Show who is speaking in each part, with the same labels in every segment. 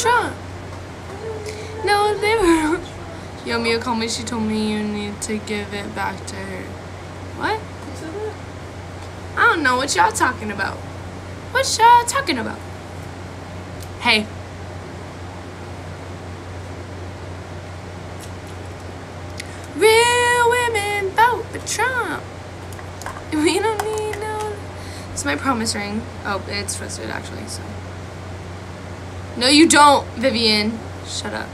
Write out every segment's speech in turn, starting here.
Speaker 1: Trump. No, they were. Yo, Mia called me. She told me you need to give it back to her. What? I don't know what y'all talking about. What y'all talking about? Hey. Real women vote for Trump. We don't need no. It's my promise ring. Oh, it's twisted actually. So. No, you don't, Vivian. Shut up.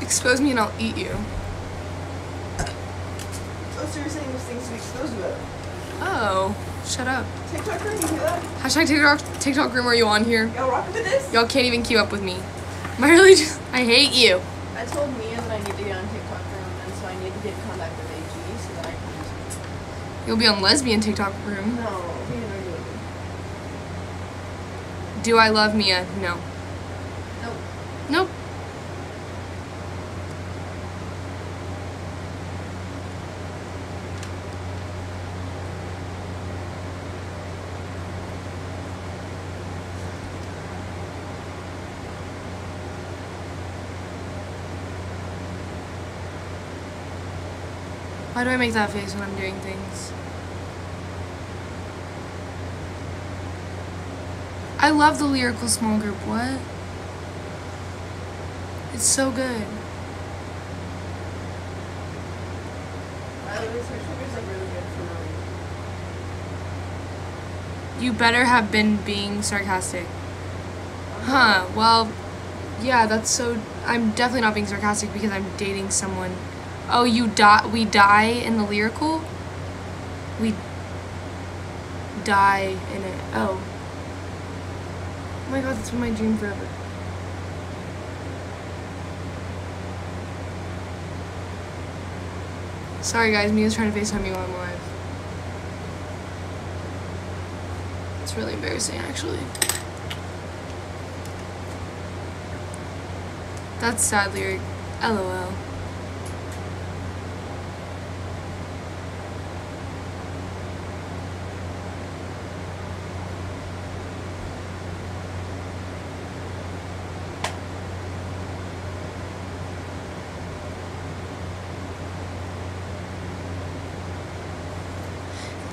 Speaker 1: Expose me and I'll eat you.
Speaker 2: Oh, so you're saying there's things to be exposed about?
Speaker 1: Oh, shut up.
Speaker 2: TikTok room, you hear that?
Speaker 1: Hashtag TikTok, TikTok room, are you on here?
Speaker 2: Y'all rocking with this?
Speaker 1: Y'all can't even keep up with me. I really just, I hate you.
Speaker 2: I told Mia that I need to get on TikTok room, and so I need to get in contact with AG so that I can use it.
Speaker 1: You'll be on lesbian TikTok.
Speaker 2: No, didn't argue with.
Speaker 1: Do I love Mia? No.
Speaker 2: Nope.
Speaker 1: Nope. Why do I make that face when I'm doing things? I love the lyrical small group. What? It's so good. You better have been being sarcastic. Huh, well, yeah, that's so. I'm definitely not being sarcastic because I'm dating someone. Oh, you die. We die in the lyrical? We die in it. Oh. Oh my god, that's been my dream forever. Sorry guys, Mia's trying to FaceTime me while I'm live. It's really embarrassing actually. That's sad lyric. LOL.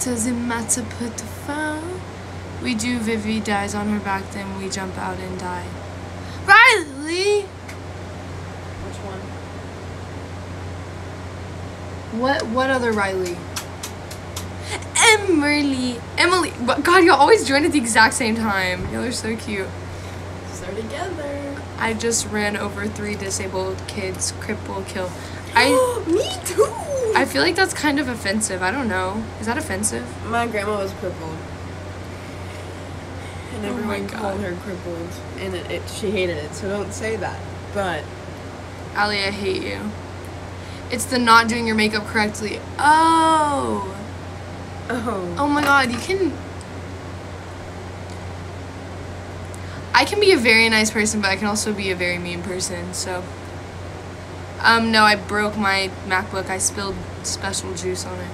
Speaker 1: Doesn't matter, put the phone. We do. Vivi dies on her back, then we jump out and die. Riley.
Speaker 2: Which one?
Speaker 1: What? What other Riley? Emily. Emily. But God, y'all always join at the exact same time. Y'all are so cute.
Speaker 2: So together.
Speaker 1: I just ran over three disabled kids. Cripple kill. I.
Speaker 2: Me too.
Speaker 1: I feel like that's kind of offensive. I don't know. Is that offensive?
Speaker 2: My grandma was crippled. And
Speaker 1: Oh my
Speaker 2: everyone called her crippled. And it, it, she hated it, so don't say that. But
Speaker 1: Ali, I hate you. It's the not doing your makeup correctly. Oh.
Speaker 2: oh,
Speaker 1: Oh my god, you can. I can be a very nice person, but I can also be a very mean person, so. Um, no, I broke my MacBook. I spilled special juice on it.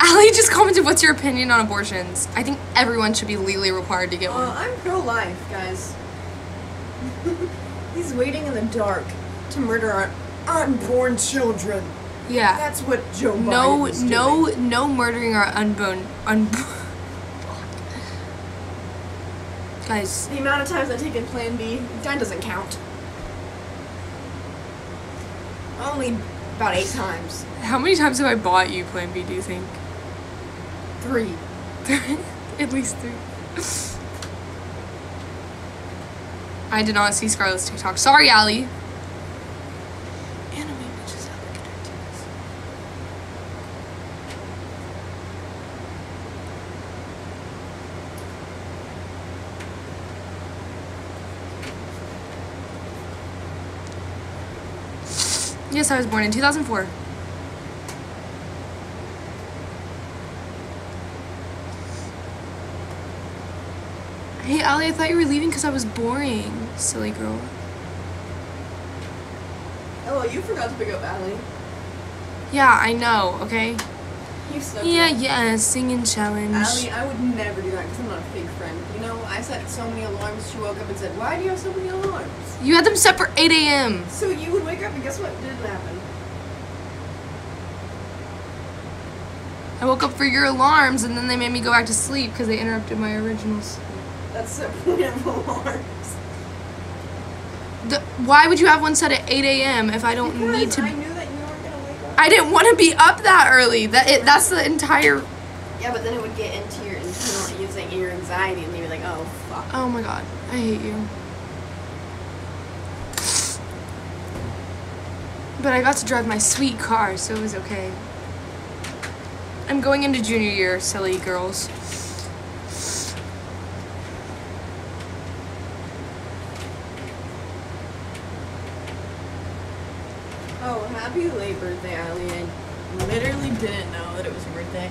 Speaker 1: Ali just commented, "What's your opinion on abortions?" I think everyone should be legally required to get
Speaker 2: Well,
Speaker 1: one.
Speaker 2: I'm pro-life, guys. He's waiting in the dark to murder our unborn children.
Speaker 1: Yeah.
Speaker 2: That's what Joe Biden
Speaker 1: No,
Speaker 2: is
Speaker 1: no,
Speaker 2: doing.
Speaker 1: no murdering our unborn, un. Guys,
Speaker 2: The amount of times I've taken Plan B, that doesn't count. Only about eight times.
Speaker 1: how many times have I bought you Plan B? Do you think?
Speaker 2: three.
Speaker 1: At least three. I did not see Scarlett's TikTok. Sorry, Allie. Anime bitches have like. Yes, I was born in 2004. Hey, Ali, I thought you were leaving because I was boring. Silly girl.
Speaker 2: Oh, you forgot to pick up Allie.
Speaker 1: Yeah, I know, okay?
Speaker 2: You snuck
Speaker 1: Yeah,
Speaker 2: in.
Speaker 1: yeah, singing challenge.
Speaker 2: Allie, I would never do that because I'm not a fake friend. You know, I set so many alarms. She woke up and said, "Why do you have so many alarms?"
Speaker 1: You had them set for 8 a.m.
Speaker 2: So you would wake up and guess what didn't happen?
Speaker 1: I woke up for your alarms and then they made me go back to sleep because they interrupted my originals.
Speaker 2: That's the point of alarms.
Speaker 1: The, why would you have one set at 8 a.m. if I don't
Speaker 2: Because
Speaker 1: need to?
Speaker 2: I knew that you weren't gonna wake up.
Speaker 1: I didn't want to be up that early. That it, that's the entire.
Speaker 2: yeah, but then it would get into your internal, you think your anxiety, and you'd be like, "Oh fuck."
Speaker 1: Oh my god, I hate you. But I got to drive my sweet car, so it was okay. I'm going into junior year, silly girls.
Speaker 2: Oh, happy late birthday, Allie. I literally didn't know that it was your birthday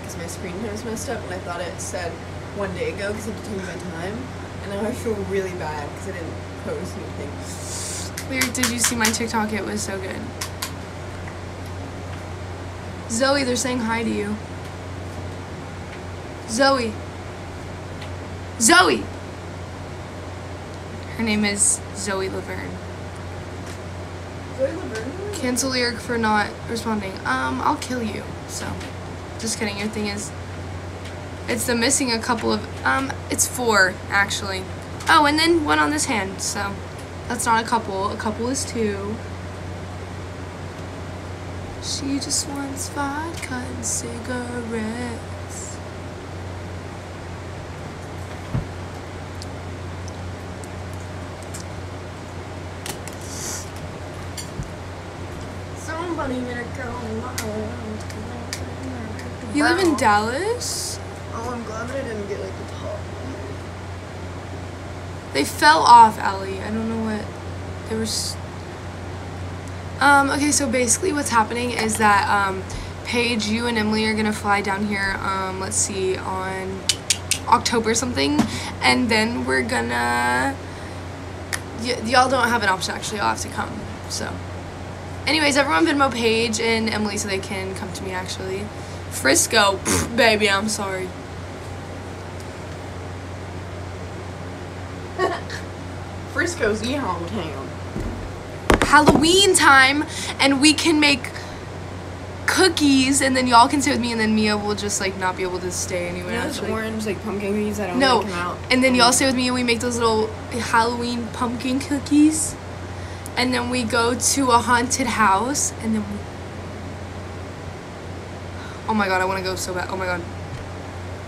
Speaker 2: because my screen time was messed up and I thought it said one day ago because I had to change my time. And now I feel really bad because I didn't post anything.
Speaker 1: Lyric, did you see my TikTok? It was so good. Zoe, they're saying hi to you. Zoe. Zoe! Her name is Zoe Laverne. Cancel lyric for not responding. Um, I'll kill you. So, just kidding. Your thing is, it's the missing a couple of, um, it's four, actually. Oh, and then one on this hand, so that's not a couple. A couple is two. She just wants vodka and cigarettes.
Speaker 2: Somebody better go
Speaker 1: You live in Dallas?
Speaker 2: Oh, I'm glad that I didn't get like the top.
Speaker 1: They fell off, Ellie. I don't know what. There was. Um, okay, so basically what's happening is that um, Paige, you and Emily are gonna fly down here. Um, let's see, on October something, and then we're gonna. Y'all don't have an option actually. Y'all have to come. So, anyways, everyone Venmo Paige and Emily so they can come to me actually. Frisco, pff, baby, I'm sorry.
Speaker 2: Frisco's ye hometown.
Speaker 1: Halloween time and we can make cookies and then y'all can stay with me and then Mia will just like not be able to stay anywhere.
Speaker 2: You know those orange like pumpkin cookies that don't
Speaker 1: no,
Speaker 2: come out?
Speaker 1: and then y'all stay with me and we make those little Halloween pumpkin cookies. And then we go to a haunted house and then we Oh my god, I want to go so bad. Oh my god.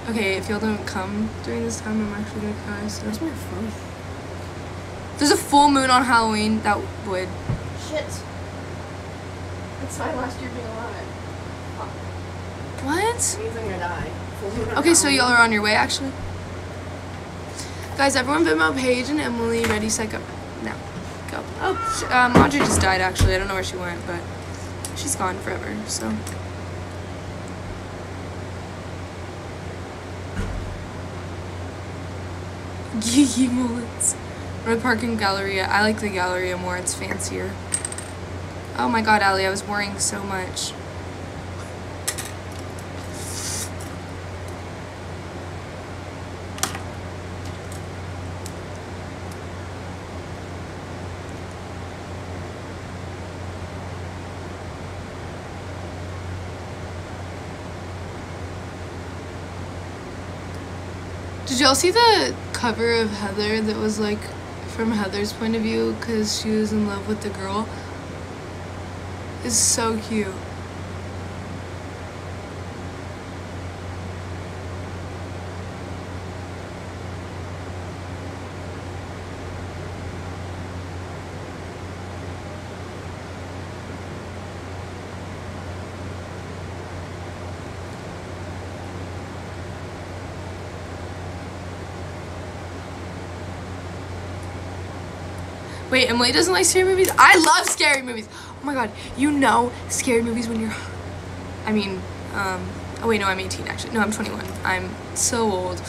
Speaker 1: Okay, if y'all don't come during this time, I'm actually gonna cry. So.
Speaker 2: Where's my phone?
Speaker 1: There's a full moon on Halloween. That would.
Speaker 2: Shit. It's my last year being alive.
Speaker 1: What?
Speaker 2: Means I'm gonna die. Full moon on
Speaker 1: Okay, so y'all are on your way actually. Guys, everyone Venmo Paige and Emily. Ready, set, go. Go. Oh, um, Audrey just died actually. I don't know where she went, but she's gone forever. So. Yee mullets. Road Park and Galleria. I like the Galleria more. It's fancier. Oh my God, Ali, I was worrying so much. Did y'all see the cover of Heather that was like from Heather's point of view because she was in love with the girl? It's so cute. Emily doesn't like scary movies? I love scary movies. Oh my god, you know scary movies when you're. I mean, um. Oh wait, no, I'm 18 actually. No, I'm 21. I'm so old.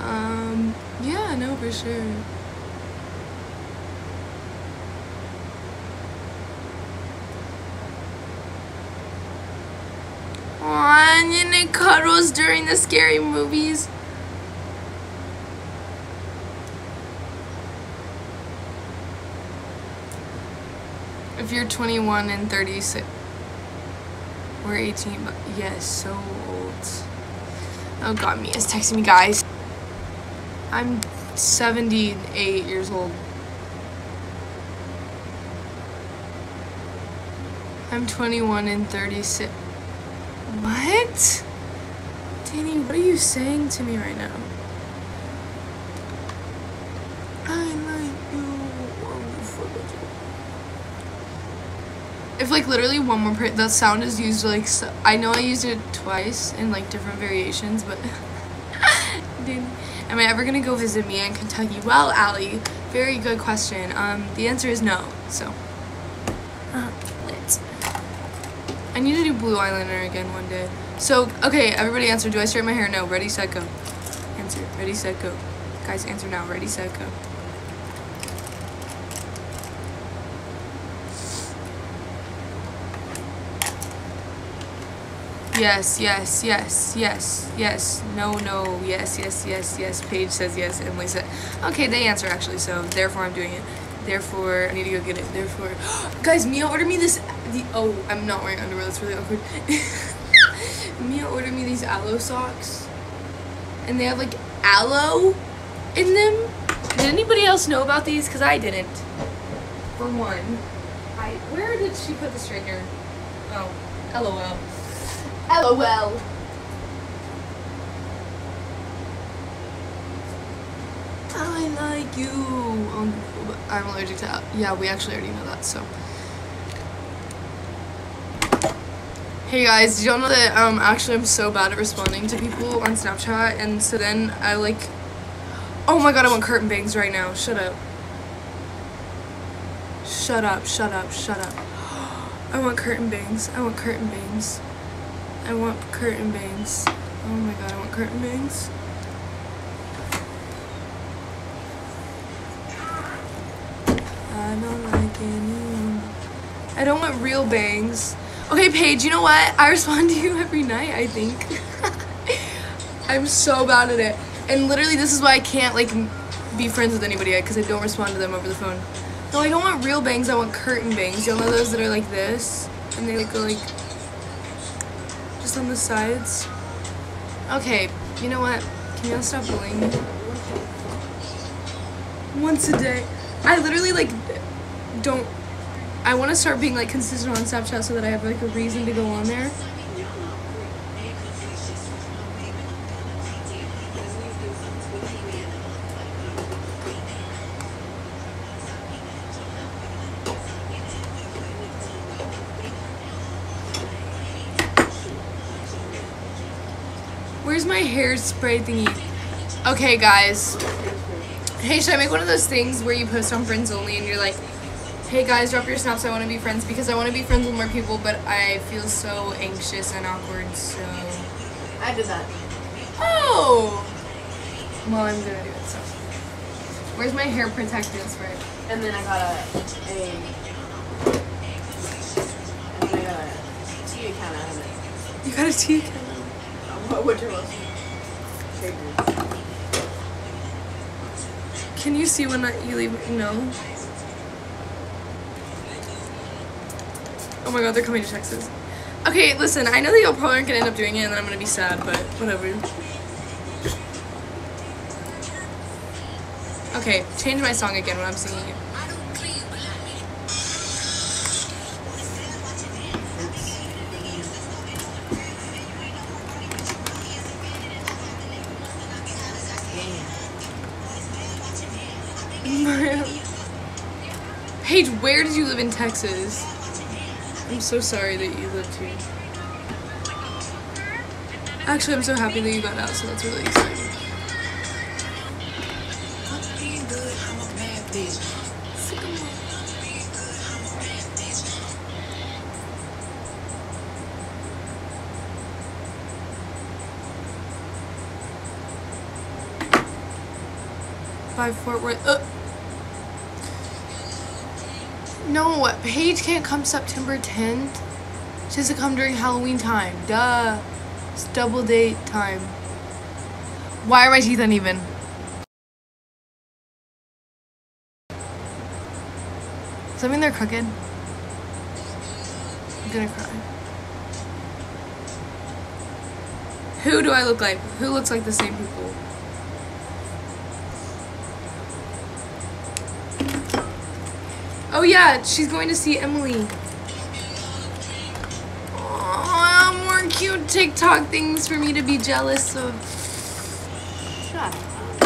Speaker 1: Um. Yeah, no, for sure. Aw, and it cuddles during the scary movies. If you're 21 and 36, we're 18, but yes, so old. Oh god, me Mia's texting me, guys. I'm 78 years old. I'm 21 and 36. What? Danny, what are you saying to me right now? I like you. If like literally one more per the sound is used like so, I know I used it twice in like different variations, but Danny, am I ever gonna go visit Mia in Kentucky? Well, Allie, very good question. Um, the answer is no. So, uh, lit. I need to do blue eyeliner again one day. So, okay, everybody answer. Do I straighten my hair? No. Ready, set, go. Answer. Ready, set, go. Guys, answer now. Ready, set, go. Yes, yes, yes, yes, yes. No, no, yes, yes, yes, yes. Paige says yes. Emily said, okay, they answer actually, so therefore I'm doing it. Therefore, I need to go get it. Therefore, guys, Mia ordered me this. The oh, I'm not wearing underwear. That's really awkward. Mia ordered me these aloe socks, and they have like aloe in them. Did anybody else know about these? Cause I didn't. For one, I where did she put the straightener? Oh, lol. LOL. I like you. Um, I'm allergic to. Yeah, we actually already know that. So. Hey guys, did y'all know that um actually I'm so bad at responding to people on Snapchat and so then I like Oh my god, I want curtain bangs right now. Shut up. Shut up, shut up, shut up. I want curtain bangs. I want curtain bangs. I want curtain bangs. Oh my god, I want curtain bangs. I don't like any. I don't want real bangs. Okay, Paige, you know what? I respond to you every night, I think. I'm so bad at it. And literally, this is why I can't, like, be friends with anybody because I don't respond to them over the phone. No, I don't want real bangs, I want curtain bangs. Y'all know those that are like this? And they like go like on the sides. Okay, you know what? Can y'all stop bullying me? Once a day. I literally like don't I want to start being like consistent on Snapchat so that I have like a reason to go on there. Hairspray thingy? Okay, guys. Hey, should I make one of those things where you post on Friends Only and you're like, hey guys, drop your snaps, I want to be friends because I want to be friends with more people, but I feel so anxious and awkward, so.
Speaker 2: I did that.
Speaker 1: Oh! Well, I'm gonna do it, so. Where's my hair protectant spray?
Speaker 2: And then I got a, a and then I got a tea account out of it.
Speaker 1: You got a tea kettle.
Speaker 2: What would your most favorite?
Speaker 1: Can you see when I, you leave? No. Oh my god, they're coming to Texas. Okay, listen, I know that y'all probably aren't gonna end up doing it and then I'm gonna be sad, but whatever. Okay, change my song again when I'm singing it. Where did you live in Texas? I'm so sorry that you lived here. Actually, I'm so happy that you got out, so that's really exciting. By Fort Worth. Uh no, Paige can't come September 10th. She has to come during Halloween time. Duh. It's double date time. Why are my teeth uneven? Does that mean they're crooked? I'm gonna cry. Who do I look like? Who looks like the same people? Oh yeah, she's going to see Emily. Aw, more cute TikTok things for me to be jealous of.
Speaker 2: Shut.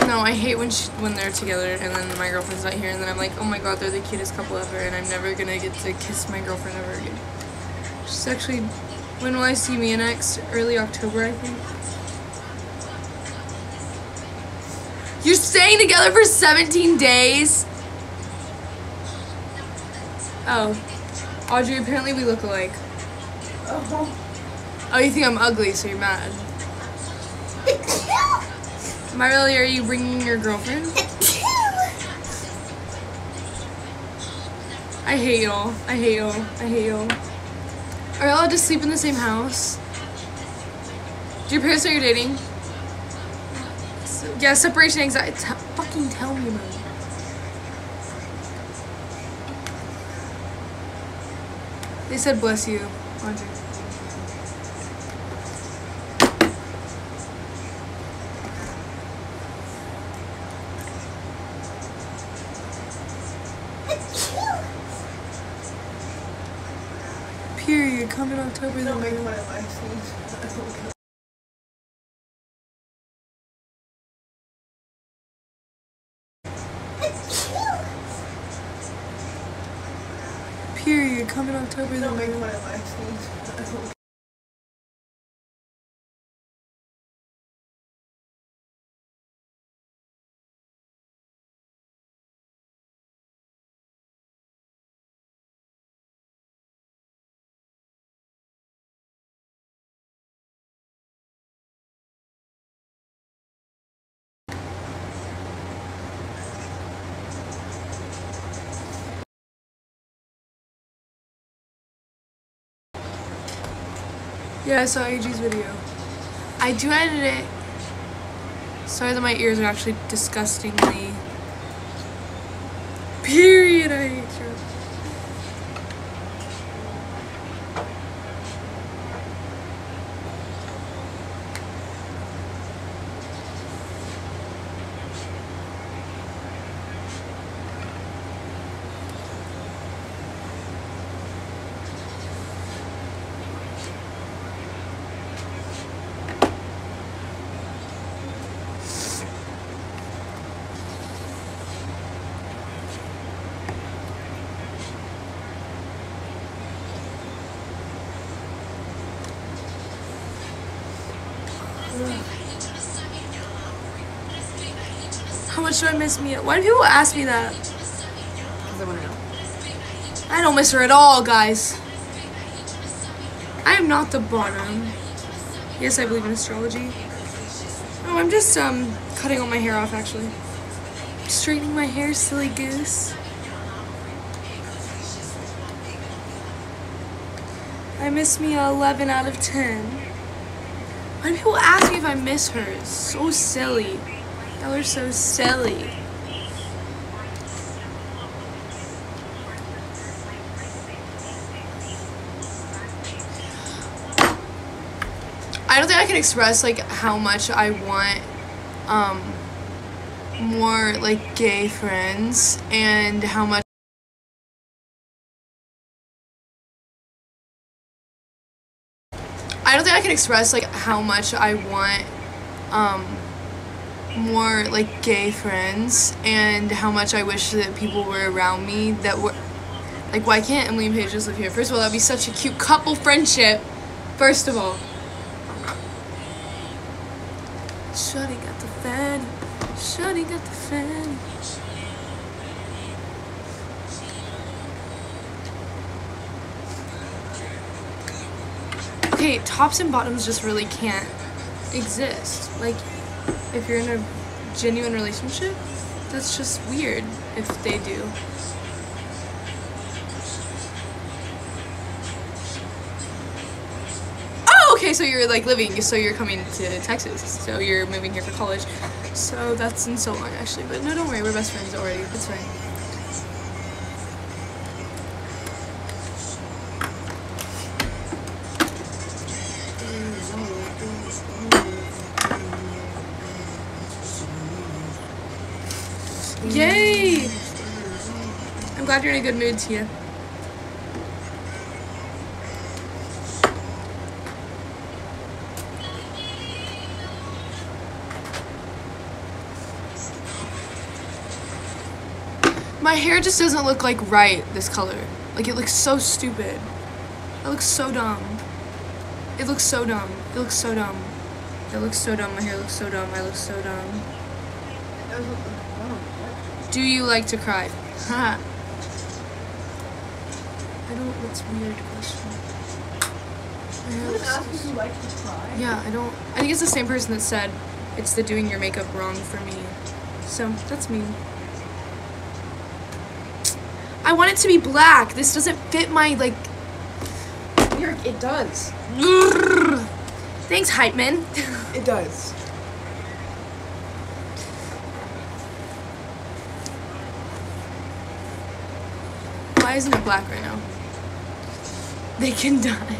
Speaker 1: No, I hate when she, when they're together and then my girlfriend's not here and then I'm like, oh my god, they're the cutest couple ever and I'm never gonna get to kiss my girlfriend ever again. She's actually, when will I see Mia next? Early October, I think. You're staying together for 17 days? Oh. Audrey, apparently we look alike.
Speaker 2: Oh.
Speaker 1: Oh, you think I'm ugly, so you're mad. Marley, are you bringing your girlfriend? I hate y'all. I hate y'all. I hate y'all. Are y'all just sleep in the same house? Do your parents know you're dating? Yeah, separation anxiety. Fucking tell me about it. They said bless you, Audrey. Period. Come in October.
Speaker 2: Don't make my life
Speaker 1: Period. Then
Speaker 2: make
Speaker 1: Yeah, I saw AG's video. I do edit it. Sorry that my ears are actually disgustingly. Period. I hate you. How much do I miss Mia? Why do people ask me that?
Speaker 2: Because I want to know.
Speaker 1: I don't miss her at all, guys. I am not the bottom. Yes, I believe in astrology. Oh, I'm just um cutting all my hair off actually. Straightening my hair, silly goose. I miss me 11 out of 10. Why do people ask me if I miss her? It's so silly. Y'all are so silly. Express like how much I want um more like gay friends and how much I don't think I can express like how much I want um more like gay friends and how much I wish that people were around me that were like why can't Emily and Paige just live here? First of all, that'd be such a cute couple friendship. First of all. Shorty got the fanny. Shorty got the fanny. Okay, tops and bottoms just really can't exist. Like, if you're in a genuine relationship, That's just weird if they do. Oh, okay, so you're like living, so you're coming to Texas. So you're moving here for college. So that's in so long actually. But no, don't worry, we're best friends already. It's fine. Yay! I'm glad you're in a good mood, Tia. My hair just doesn't look like right this color. Like it looks so stupid. It looks so dumb. It looks so dumb. It looks so dumb. It looks so dumb. My hair looks so dumb. I look so dumb. Do you like to cry? Haha. I don't. That's a weird question. My hair looks so
Speaker 2: if you like
Speaker 1: yeah, I don't. I think it's the same person that said it's the doing your makeup wrong for me. So that's me. I want it to be black. This doesn't fit my, like...
Speaker 2: It does.
Speaker 1: Thanks, hype man.
Speaker 2: it does.
Speaker 1: Why isn't it black right now? They can die.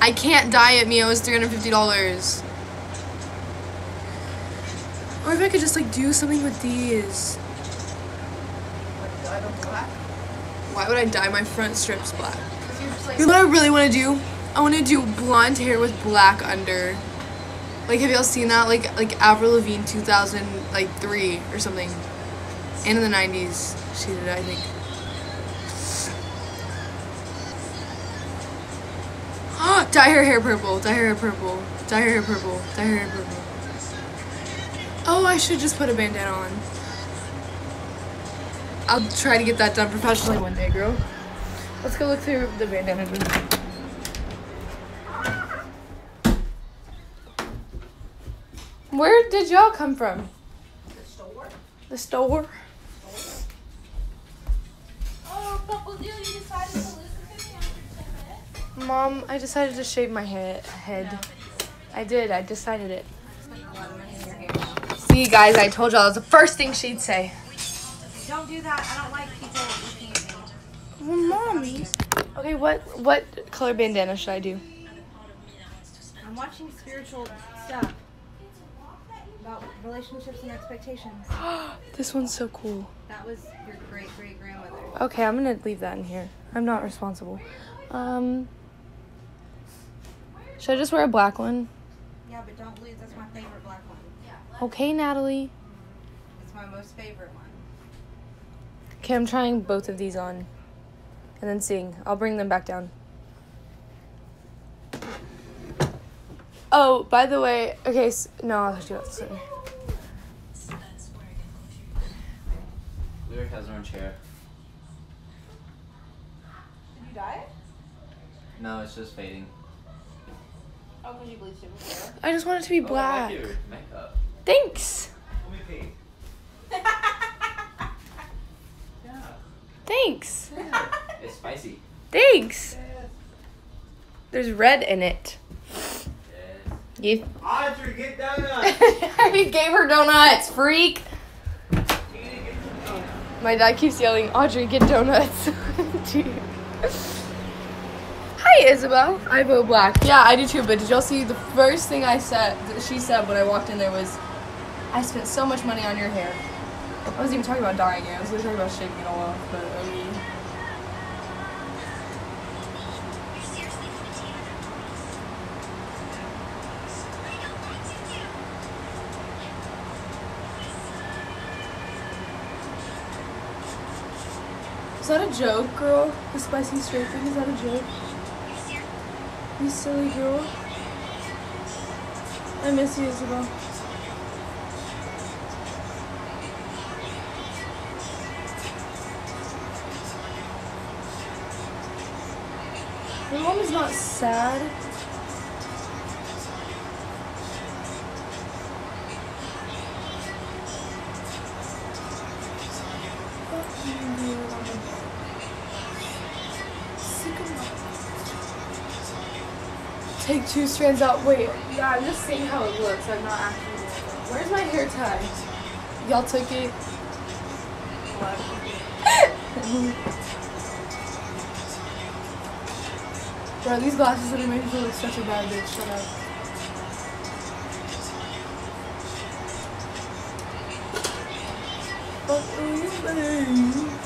Speaker 1: I can't die at Mio's $350. Or if I could just like do something with these. Why would I dye my front strips black? You know what I really want to do? I want to do blonde hair with black under. Like, have y'all seen that? Like, like Avril Lavigne, two thousand like three or something, and in the nineties, she did it, I think. dye her hair purple. Dye her hair purple. Dye her hair purple. Dye her hair purple. Oh, I should just put a bandana on. I'll try to get that done professionally one day, girl. Let's go look through the bandana. bin. Where did y'all come from?
Speaker 2: The store.
Speaker 1: The store?
Speaker 3: Oh, Papa you decided to listen to me after 10 minutes?
Speaker 1: Mom, I decided to shave my he- head. I did. I decided it. See, guys, I told y'all that was the first thing she'd say.
Speaker 3: Don't do that. I don't like people looking at me.
Speaker 1: Well, mommy. Okay, what what color bandana should I do?
Speaker 3: I'm watching spiritual stuff about relationships and expectations.
Speaker 1: this one's so cool.
Speaker 3: That was your great great grandmother.
Speaker 1: Okay, I'm gonna leave that in here. I'm not responsible. Um, should I just wear a black one?
Speaker 3: Yeah, but don't lose. That's my favorite black one.
Speaker 1: Okay, Natalie.
Speaker 3: It's my most favorite one.
Speaker 1: Okay, I'm trying both of these on, and then seeing. I'll bring them back down. Oh, by the way, okay, s no, I'll do it soon.
Speaker 4: Lyric has her own chair.
Speaker 2: Did you dye it?
Speaker 4: No, it's just fading.
Speaker 2: Oh, because you bleached it before.
Speaker 1: I just want it to be
Speaker 4: Oh, I
Speaker 1: black.
Speaker 4: like your makeup.
Speaker 1: Thanks.
Speaker 4: Let me pee. Yeah.
Speaker 1: Thanks.
Speaker 4: It's spicy.
Speaker 1: Thanks. There's red in it.
Speaker 4: Yes.
Speaker 1: You.
Speaker 4: Audrey, get donuts!
Speaker 1: I gave her donuts, freak. My dad keeps yelling, Audrey, get donuts. Hi, Isabel. I vote black. Yeah, I do too. But did y'all see the first thing I said? That she said when I walked in there was, "I spent so much money on your hair." I wasn't even talking about dyeing it. I was literally talking about shaving it all off. But I mean, is that a joke, girl? The spicy straight thing is that a joke? You silly girl. I miss you, Isabel. not sad. Take two strands out. Wait. Yeah, I'm just seeing how it looks. I'm not actually. Where's my hair tie? Y'all took it. Bro, these glasses are making me feel like such a bad bitch. Shut up. Fuck you, babe.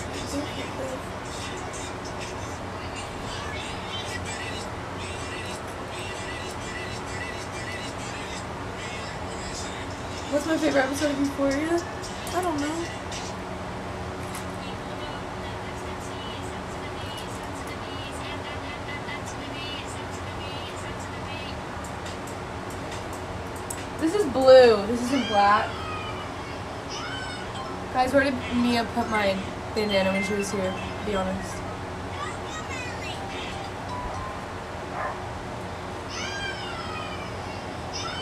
Speaker 1: What's my favorite episode of Euphoria? Isn't black. Guys, where did Mia put my bandana when she was here? Be honest.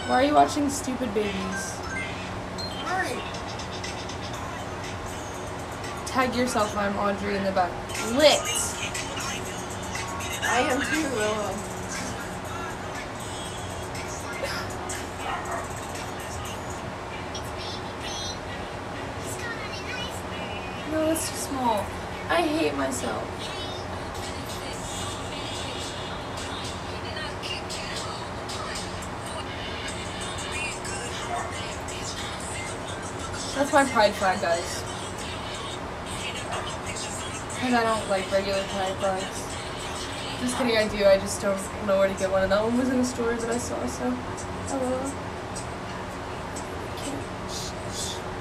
Speaker 1: Why are you watching Stupid Babies?
Speaker 2: Alright.
Speaker 1: Tag yourself, I'm Audrey in the back. Licked.
Speaker 2: I am too, Willow.
Speaker 1: Too small. I hate myself. That's my pride flag, guys. Because I don't like regular pride flags. Just kidding, I do. I just don't know where to get one. And that one was in the store that I saw, so. Hello.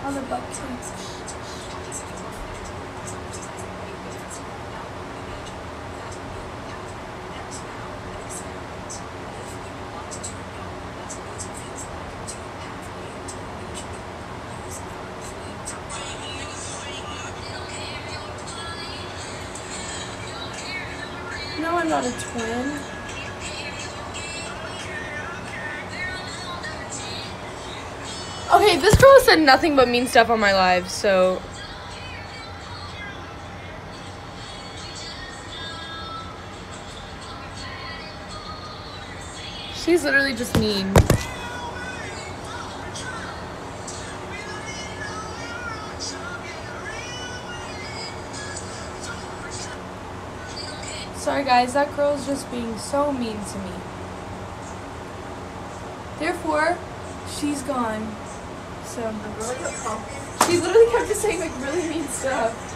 Speaker 1: On the butt. Okay, this girl said nothing but mean stuff on my live, so. She's literally just mean. Sorry, guys, that girl's just being so mean to me. Therefore, she's gone. So,
Speaker 2: I'm really a pumpkin.
Speaker 1: she literally kept just saying like really mean stuff.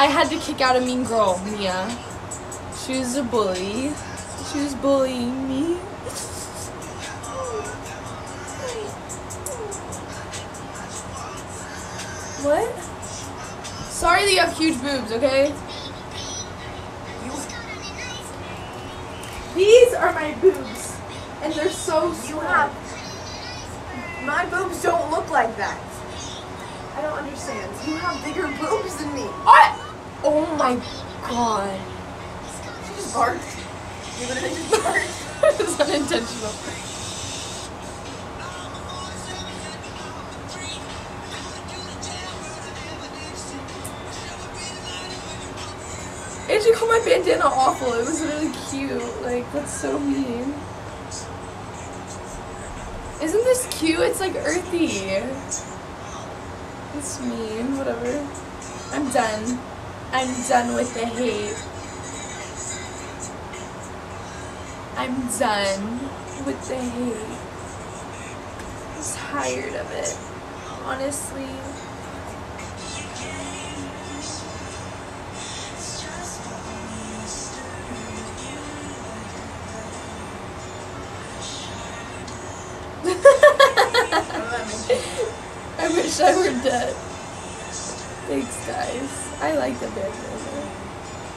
Speaker 1: I had to kick out a mean girl, Mia. She was a bully. She was bullying me. What? Sorry that you have huge boobs, okay? These are my boobs. And they're so small.
Speaker 2: Have. My boobs don't look like that.
Speaker 1: I don't understand.
Speaker 2: You have bigger boobs than me.
Speaker 1: I, oh my god.
Speaker 2: She just barked. You literally just barked.
Speaker 1: it was unintentional. And she called my bandana awful. It was really cute. Like, that's so mean. Isn't this cute? It's like earthy. It's mean. Whatever. I'm done. I'm done with the hate. I'm done with the hate. I'm tired of it. Honestly. I wish I were dead. Thanks, guys. I like the band.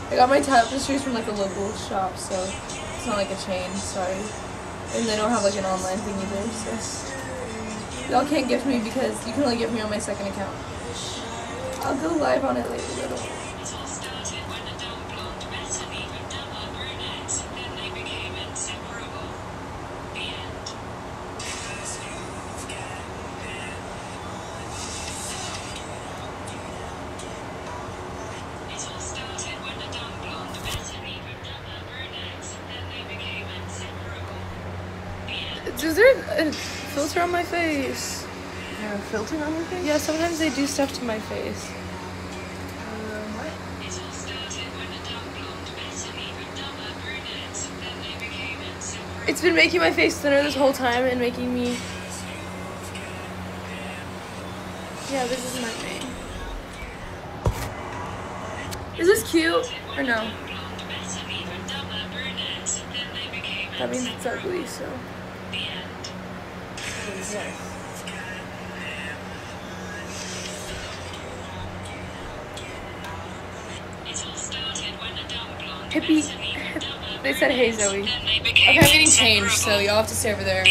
Speaker 1: I got my tapestries from like a local shop, so it's not like a chain. Sorry, and they don't have like an online thing either. So y'all can't gift me because you can only gift me on my second account. I'll go live on it later.
Speaker 2: Yeah, on your face?
Speaker 1: Yeah, sometimes they do stuff to my face.
Speaker 5: It all started when a dumb blonde met an even dumber brunette. Then they became inseparable.
Speaker 1: It's been making my face thinner this whole time and making me. Yeah, this is my name. Is this cute or no?
Speaker 5: Blonde met an even dumber brunette. Then they became
Speaker 1: That means it's ugly, so. Hippie.
Speaker 5: met an even dumber
Speaker 1: They said, hey. Zoe. Okay, I'm getting changed, so y'all have to stay over there.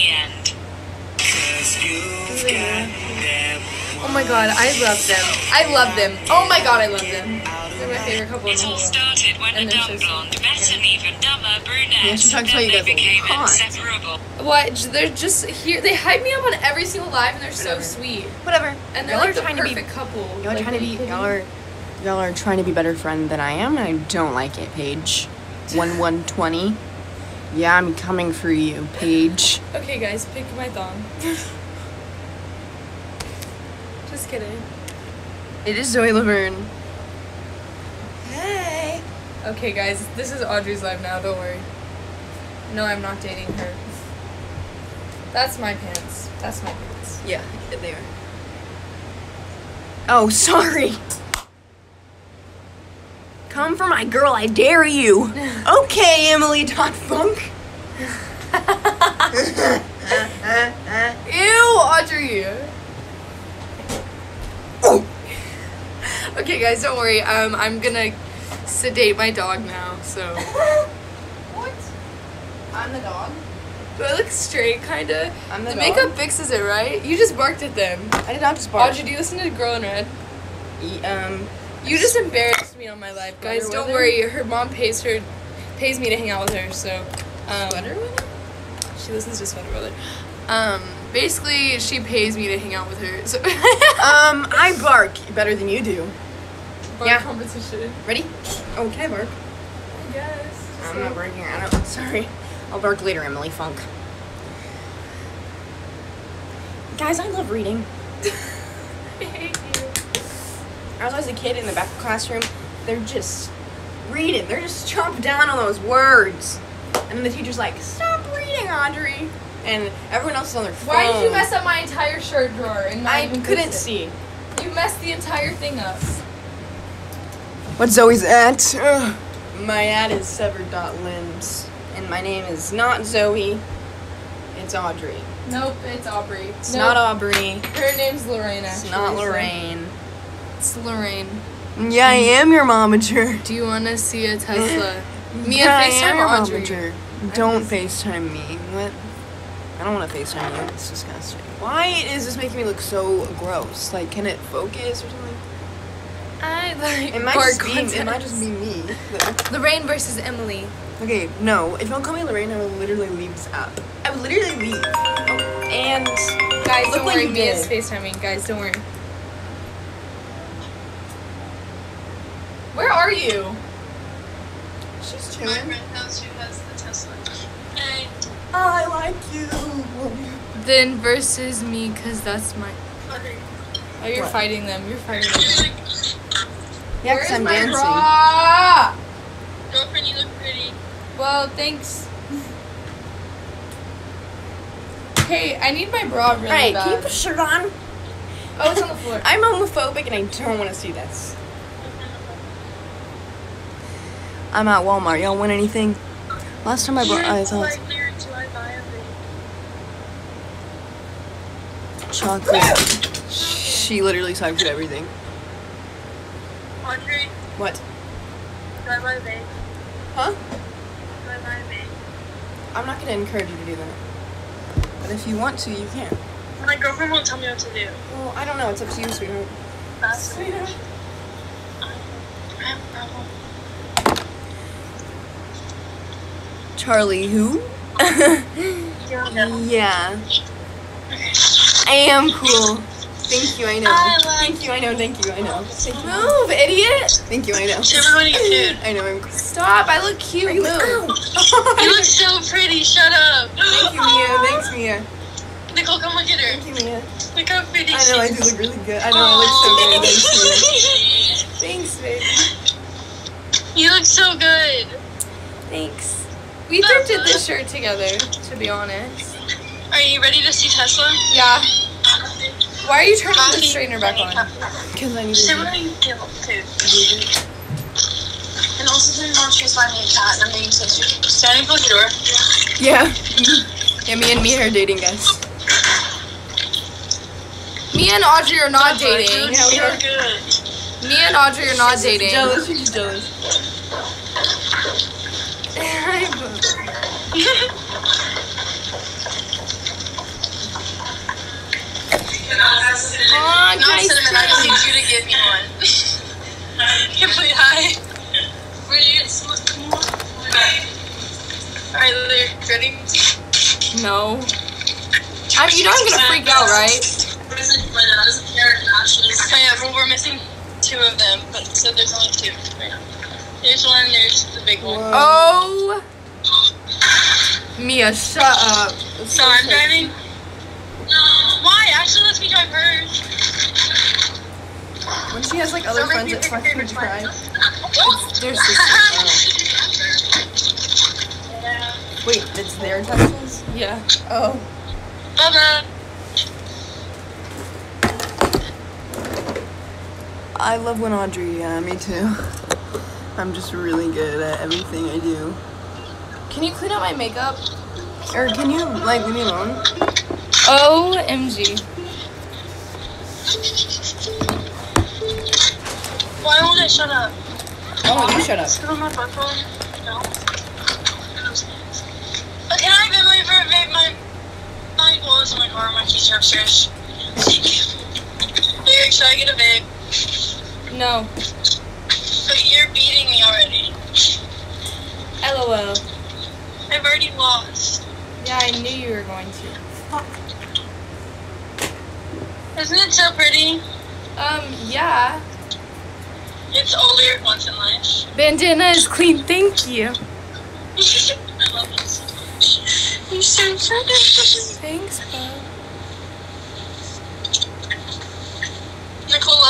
Speaker 1: Oh my god, I love them. I love them. Oh my god, I love them. They're my favorite couple in
Speaker 5: It
Speaker 1: the
Speaker 5: all
Speaker 1: whole world.
Speaker 5: started when
Speaker 1: And
Speaker 5: a
Speaker 1: they're
Speaker 5: dumb
Speaker 1: so sweet.
Speaker 5: blonde met an even dumber brunette.
Speaker 2: Yeah, she talks about
Speaker 5: then
Speaker 2: you guys a
Speaker 5: became
Speaker 2: lot.
Speaker 5: inseparable.
Speaker 1: What? They're just here. They hype me up on every single live, and they're so
Speaker 2: Whatever.
Speaker 1: sweet.
Speaker 2: Whatever.
Speaker 1: And they're
Speaker 2: Y'all
Speaker 1: like
Speaker 2: are
Speaker 1: the
Speaker 2: trying to be-
Speaker 1: perfect couple.
Speaker 2: Y'all are
Speaker 1: Like,
Speaker 2: trying to be y'all are y'all are trying to be better friend than I am, and I don't like it, Paige. One one twenty. Yeah, I'm coming for you, Paige.
Speaker 1: Okay, guys, pick my thong. Just kidding.
Speaker 2: It is Zoe Laverne. Hey.
Speaker 1: Okay, guys, this is Audrey's live now. Don't worry. No, I'm not dating her. That's my pants. That's my pants.
Speaker 2: Yeah, they are. Oh, sorry. Come for my girl, I dare you. Okay, Emily Dot Funk.
Speaker 1: Ew, Audrey.
Speaker 2: Oh.
Speaker 1: Okay, guys, don't worry. Um, I'm gonna sedate my dog now. So,
Speaker 2: What? I'm the dog.
Speaker 1: do I look straight, kinda?
Speaker 2: I'm the
Speaker 1: The
Speaker 2: dog?
Speaker 1: makeup fixes it, right? You just barked at them.
Speaker 2: I did not just bark.
Speaker 1: Audrey, do you listen to Girl in Red?
Speaker 2: E- Um,
Speaker 1: You just embarrassed me on my live, guys.
Speaker 2: Sweater
Speaker 1: Don't
Speaker 2: weather?
Speaker 1: worry. Her mom pays her, pays me to hang out with her. So, um,
Speaker 2: sweater weather?
Speaker 1: She listens to Sweater Weather. Um, basically, she pays me to hang out with her. So,
Speaker 2: Um, I bark better than you do.
Speaker 1: Bar
Speaker 2: yeah.
Speaker 1: competition.
Speaker 2: Ready? Oh, can I bark?
Speaker 1: I guess.
Speaker 2: I'm not barking. I don't. Sorry. I'll bark later, Emily Funk. Guys, I love reading.
Speaker 1: I hate you.
Speaker 2: As I was always a kid in the back of the classroom, they're just reading. They're just chomping down on those words. And then the teacher's like, stop reading, Audrey. And everyone else is on their phone.
Speaker 1: Why did you mess up my entire shirt drawer and not
Speaker 2: I
Speaker 1: even
Speaker 2: couldn't
Speaker 1: fix
Speaker 2: see.
Speaker 1: You messed the entire thing up.
Speaker 2: What's Zoe's at? Ugh. My ad is severed dot limbs. And my name is not Zoe. It's Audrey.
Speaker 1: Nope, it's Aubrey.
Speaker 2: It's
Speaker 1: Nope.
Speaker 2: not Aubrey.
Speaker 1: Her name's Lorraine.
Speaker 2: It's not
Speaker 1: so-
Speaker 2: Lorraine.
Speaker 1: It's Lorraine.
Speaker 2: Yeah, I am your momager.
Speaker 1: Do you want to see a Tesla? Me
Speaker 2: yeah,
Speaker 1: and
Speaker 2: I am
Speaker 1: FaceTime
Speaker 2: your momager. Don't FaceTime me. What? I don't want to FaceTime you. It's disgusting. Why is this making me look so gross? Like, can it focus or something?
Speaker 1: I like
Speaker 2: It might, just be, it might just be me. though.
Speaker 1: Lorraine versus Emily.
Speaker 2: Okay, no. If you don't call me Lorraine, I will literally leave this app. I will literally leave. Oh, and
Speaker 1: Guys, don't worry. Me is. FaceTiming. Guys, don't worry. Are you?
Speaker 2: she's chilling.
Speaker 5: My
Speaker 2: chilling.
Speaker 5: friend knows who has the Tesla.
Speaker 2: I like you.
Speaker 1: Then versus me, cause that's my. Oh, you're
Speaker 2: What?
Speaker 1: fighting them. You're fighting them.
Speaker 2: Yeah, because I'm
Speaker 1: my
Speaker 2: dancing.
Speaker 1: bra?
Speaker 5: Girlfriend, you look pretty.
Speaker 1: Well, thanks. Hey, I need my bra really
Speaker 2: Alright,
Speaker 1: bad.
Speaker 2: can you put a shirt on?
Speaker 1: Oh, it's on the floor.
Speaker 2: I'm homophobic and I don't want to see this. I'm at Walmart. Y'all want anything? Last time I bought, I thought
Speaker 5: lyrics do I buy a
Speaker 2: chocolate. She literally at everything.
Speaker 3: Audrey,
Speaker 2: What?
Speaker 3: do I buy a bag?
Speaker 2: Huh?
Speaker 3: Do I buy a bag?
Speaker 2: I'm not gonna encourage you to do that. But if you want to, you can.
Speaker 3: My girlfriend won't tell me what to do.
Speaker 2: Well, I don't know. It's up to you, sweetheart.
Speaker 3: That's
Speaker 2: Sweetheart.
Speaker 3: I have a problem.
Speaker 2: Charlie, who?
Speaker 3: Yeah.
Speaker 2: I am cool. Thank you, I know. Thank you, I know. Thank you, I know. Thank you.
Speaker 1: Move, idiot!
Speaker 2: Thank you, I know.
Speaker 3: Everybody get food?
Speaker 2: I know, I'm cool.
Speaker 1: Stop, I look cute. Move.
Speaker 3: You look so pretty. Shut up.
Speaker 2: Thank you, Mia. Thanks, Mia.
Speaker 3: Nicole, come look at her.
Speaker 2: Thank you, Mia.
Speaker 3: Look how pretty
Speaker 2: I know, I do look really good. I know, I look so good. Thanks, Mia.
Speaker 1: Thanks, baby.
Speaker 3: You look so good.
Speaker 1: Thanks. We thrifted this shirt together, to be honest.
Speaker 3: Are you ready to see Tesla?
Speaker 1: Yeah. Why are you turning the straightener back on?
Speaker 2: Because I need
Speaker 3: Say
Speaker 2: to
Speaker 3: what you give food.
Speaker 2: do. Mm-hmm.
Speaker 3: And also tell your mom she's finding a cat and I'm being so stupid. Standing close the door.
Speaker 2: Yeah. Yeah, me and me are dating, guys.
Speaker 1: Me and Audrey are not dating.
Speaker 2: Yeah, we are.
Speaker 3: good.
Speaker 1: Me and Audrey are not dating.
Speaker 2: Jealous, she's jealous.
Speaker 1: Aw,
Speaker 3: No,
Speaker 1: guys,
Speaker 3: cinnamon. I just need you to give me one. Can we hi? Were you Alright, Lily, ready?
Speaker 1: No. I, you know I'm gonna freak out, right?
Speaker 3: Oh yeah, well we're missing two of them, but so there's only two right now. There's one, there's the big one.
Speaker 1: Oh. Mia, shut up.
Speaker 3: So I'm driving? Why? Actually, let's me drive hers.
Speaker 2: When she has like other
Speaker 3: So
Speaker 2: friends, it's
Speaker 3: pick your
Speaker 2: fucking
Speaker 3: favorite
Speaker 2: cry.
Speaker 3: friend.
Speaker 1: Their
Speaker 3: Yeah.
Speaker 2: Wait, it's their Teslas?
Speaker 1: Yeah.
Speaker 2: Oh.
Speaker 3: Bye-bye.
Speaker 2: I love when Audrey, yeah, me too. I'm just really good at everything I do.
Speaker 1: Can you clean up my makeup?
Speaker 2: Or can you, like, leave me alone?
Speaker 1: OMG.
Speaker 3: Why won't it shut up?
Speaker 2: Oh, you shut up.
Speaker 3: Is on my phone? No. Oh, can I have my favorite vape? My my wallets in my car. My keys are upstairs. Thank. Here, should I get a vape?
Speaker 1: No.
Speaker 3: But you're beating me already.
Speaker 1: LOL.
Speaker 3: I've already lost.
Speaker 1: Yeah, I knew you were going to.
Speaker 3: Isn't it so pretty?
Speaker 1: Um, yeah.
Speaker 3: It's all weird once in life.
Speaker 1: Bandana is clean, thank you.
Speaker 3: I love it so much. You're so pretty.
Speaker 1: Thanks, bud.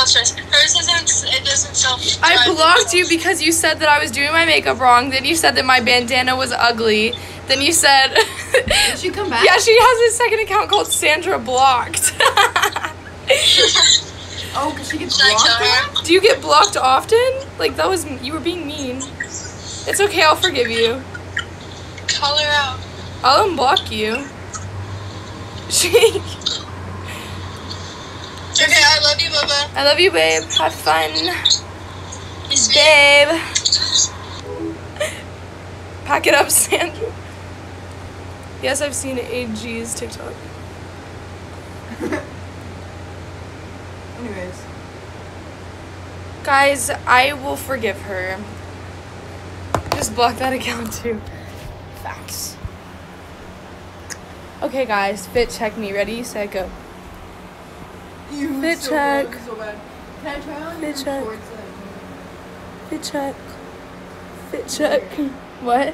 Speaker 3: Nicole hers. Hers isn't. It doesn't self.
Speaker 1: I blocked you because you said that I was doing my makeup wrong. Then you said that my bandana was ugly. Then you said,
Speaker 2: Did she come back?
Speaker 1: yeah, she has a second account called Sandra Blocked.
Speaker 2: Oh, because she gets
Speaker 3: Should I
Speaker 2: blocked
Speaker 3: kill her?
Speaker 1: Do you get blocked often? Like that was you were being mean. It's okay, I'll forgive you.
Speaker 3: Call her out.
Speaker 1: I'll unblock you. She.
Speaker 3: Okay, I love you, Bubba.
Speaker 1: I love you, babe. Have fun, babe. Pack it up, Sandra. Yes, I've seen AG's TikTok.
Speaker 2: Anyways.
Speaker 1: Guys, I will forgive her. Just block that account too. Facts. Okay, guys, fit check me. Ready, set, go.
Speaker 2: You
Speaker 1: Fit
Speaker 2: so
Speaker 1: check.
Speaker 2: bad, so bad. Can I try on
Speaker 1: Fit
Speaker 2: your
Speaker 1: check.
Speaker 2: shorts?
Speaker 1: Fit check. Fit check. What?
Speaker 2: Can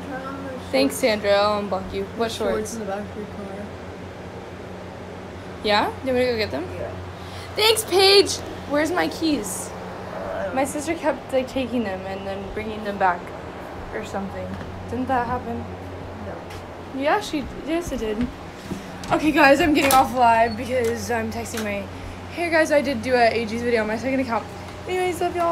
Speaker 2: I try on those
Speaker 1: Thanks? Sandra. I'll unblock you. What
Speaker 2: Shorts
Speaker 1: shorts?
Speaker 2: in the back of your car.
Speaker 1: Yeah? Do you want to go get them?
Speaker 2: Yeah.
Speaker 1: Thanks, Paige. Where's my keys? Uh, my sister kept like taking them and then bringing them back, or something. Didn't that happen?
Speaker 2: No.
Speaker 1: Yeah, she. Yes, it did. Okay, guys, I'm getting off live because I'm texting my. Hey guys, I did do a AG's video on my second account. Anyways, love y'all.